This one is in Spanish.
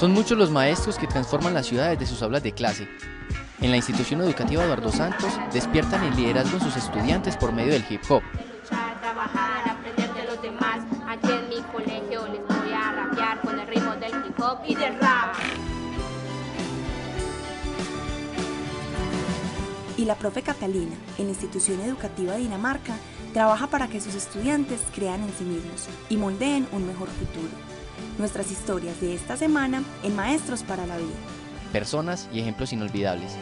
Son muchos los maestros que transforman las ciudades de sus aulas de clase. En la institución educativa Eduardo Santos despiertan el liderazgo en sus estudiantes por medio del hip hop. trabajar, aprender de los demás. Aquí en mi colegio les voy a rapear con el ritmo del hip hop y del rap. Y la profe Catalina, en la institución educativa de Dinamarca, trabaja para que sus estudiantes crean en sí mismos y moldeen un mejor futuro nuestras historias de esta semana en Maestros para la Vida. Personas y ejemplos inolvidables.